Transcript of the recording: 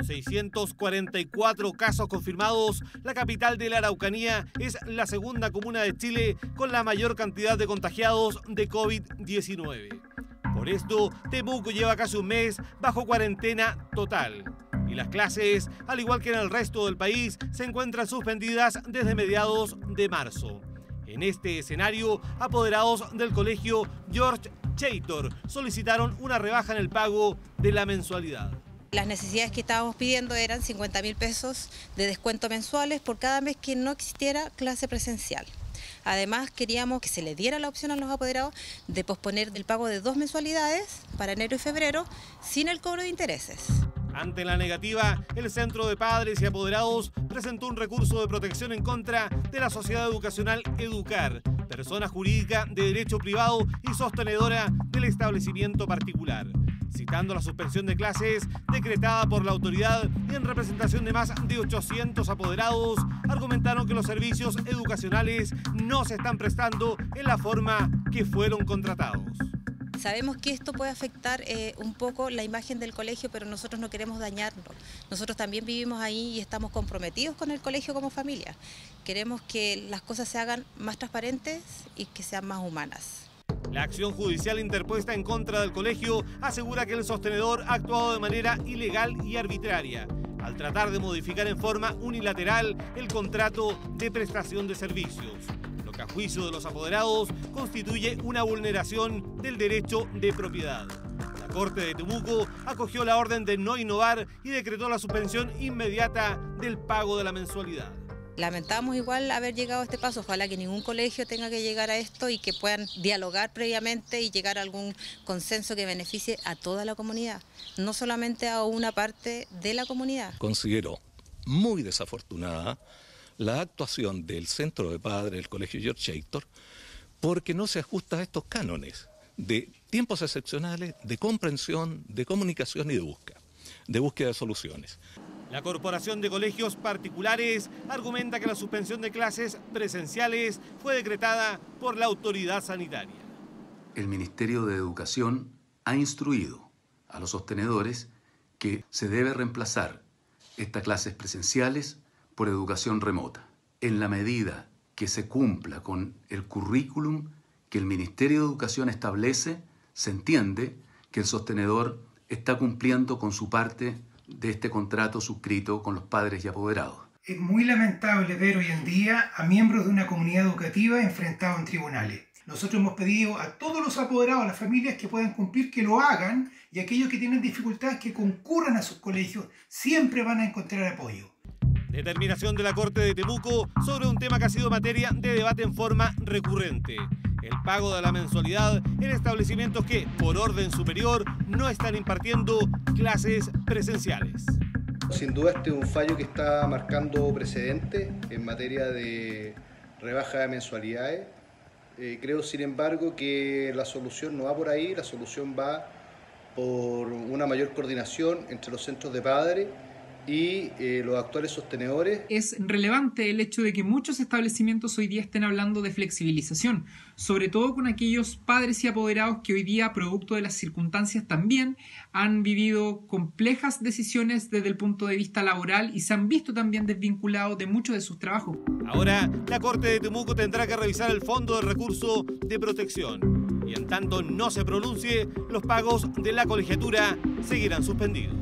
Con 644 casos confirmados, la capital de la Araucanía es la segunda comuna de Chile con la mayor cantidad de contagiados de COVID-19. Por esto, Temuco lleva casi un mes bajo cuarentena total. Y las clases, al igual que en el resto del país, se encuentran suspendidas desde mediados de marzo. En este escenario, apoderados del colegio George Chator solicitaron una rebaja en el pago de la mensualidad. Las necesidades que estábamos pidiendo eran 50 mil pesos de descuento mensuales por cada mes que no existiera clase presencial. Además, queríamos que se le diera la opción a los apoderados de posponer el pago de dos mensualidades para enero y febrero sin el cobro de intereses. Ante la negativa, el Centro de Padres y Apoderados presentó un recurso de protección en contra de la Sociedad Educacional Educar, persona jurídica de derecho privado y sostenedora del establecimiento particular citando la suspensión de clases decretada por la autoridad en representación de más de 800 apoderados, argumentaron que los servicios educacionales no se están prestando en la forma que fueron contratados. Sabemos que esto puede afectar eh, un poco la imagen del colegio, pero nosotros no queremos dañarlo. Nosotros también vivimos ahí y estamos comprometidos con el colegio como familia. Queremos que las cosas se hagan más transparentes y que sean más humanas. La acción judicial interpuesta en contra del colegio asegura que el sostenedor ha actuado de manera ilegal y arbitraria al tratar de modificar en forma unilateral el contrato de prestación de servicios, lo que a juicio de los apoderados constituye una vulneración del derecho de propiedad. La Corte de Temuco acogió la orden de no innovar y decretó la suspensión inmediata del pago de la mensualidad. Lamentamos igual haber llegado a este paso, ojalá que ningún colegio tenga que llegar a esto y que puedan dialogar previamente y llegar a algún consenso que beneficie a toda la comunidad, no solamente a una parte de la comunidad. Considero muy desafortunada la actuación del Centro de Padres del Colegio George Hector porque no se ajusta a estos cánones de tiempos excepcionales, de comprensión, de comunicación y de búsqueda, de búsqueda de soluciones. La Corporación de Colegios Particulares argumenta que la suspensión de clases presenciales fue decretada por la autoridad sanitaria. El Ministerio de Educación ha instruido a los sostenedores que se debe reemplazar estas clases presenciales por educación remota, en la medida que se cumpla con el currículum que el Ministerio de Educación establece, se entiende que el sostenedor está cumpliendo con su parte de este contrato suscrito con los padres y apoderados. Es muy lamentable ver hoy en día a miembros de una comunidad educativa enfrentados en tribunales. Nosotros hemos pedido a todos los apoderados, a las familias que puedan cumplir, que lo hagan y aquellos que tienen dificultades que concurran a sus colegios siempre van a encontrar apoyo. Determinación de la Corte de Temuco sobre un tema que ha sido materia de debate en forma recurrente el pago de la mensualidad en establecimientos que, por orden superior, no están impartiendo clases presenciales. Sin duda este es un fallo que está marcando precedente en materia de rebaja de mensualidades. Eh, creo, sin embargo, que la solución no va por ahí, la solución va por una mayor coordinación entre los centros de padres y eh, los actuales sostenedores. Es relevante el hecho de que muchos establecimientos hoy día estén hablando de flexibilización, sobre todo con aquellos padres y apoderados que hoy día, producto de las circunstancias también, han vivido complejas decisiones desde el punto de vista laboral y se han visto también desvinculados de muchos de sus trabajos. Ahora, la Corte de Temuco tendrá que revisar el fondo de recurso de protección y en tanto no se pronuncie, los pagos de la colegiatura seguirán suspendidos.